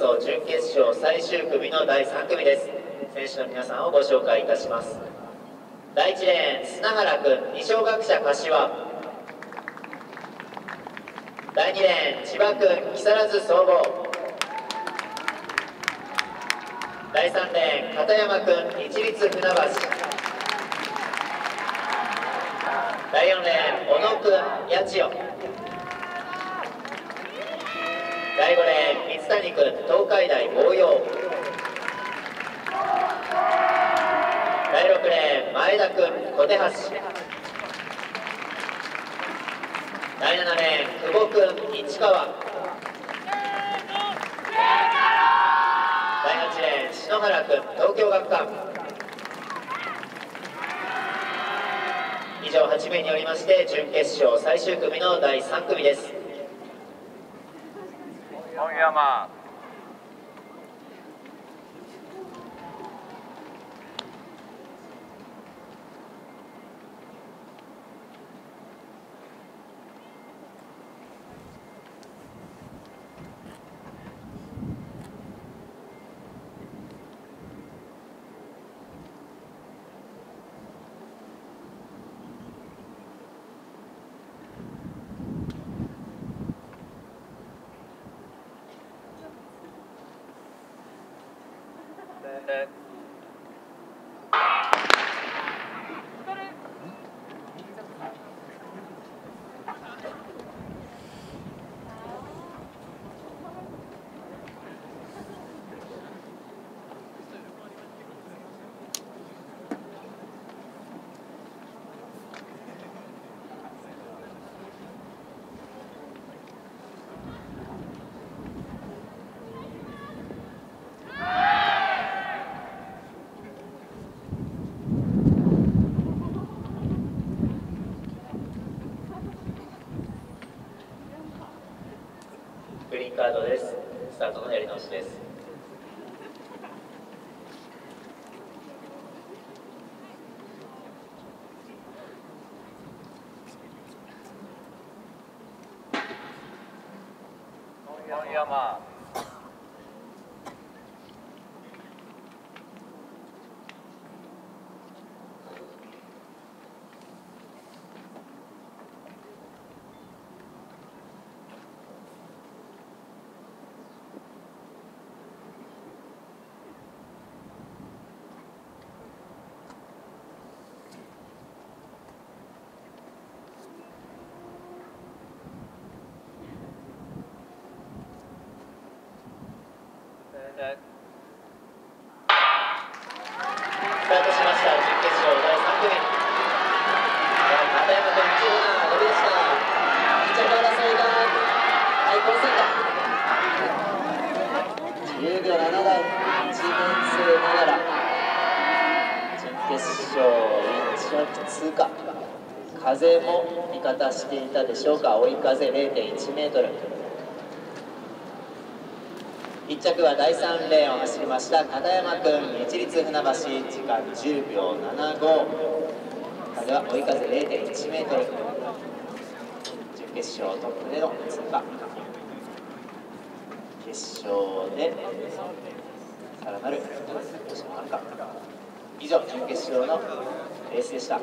走準決勝最終組の第3組です。選手の皆さんをご紹介いたします。第1レーン砂原君二小学者柏。第2レーン千葉君木更津総合。第3レーン片山君一律船橋。第4レーン小野君八千代。第5レーン水谷君東海大応用第6レーン前田君小手橋。第7レーン久保君市川。第8レーン篠原君東京学館。以上8名によりまして準決勝最終組の第3組です。本山でグリーンカードです。スタートのやり直しです。山スタートしました準決勝第3組片山君一歩が伸び出した1着争いが大混戦だ10秒7台1年生ながら準決勝1着通過風も味方していたでしょうか追い。風0.1メートル1着は第3レーンを走りました片山君一律船橋時間10秒75風は追い風0.1メートル。準決勝トップでの通過決勝でさらなる優勝なるか以上準決勝のレースでした。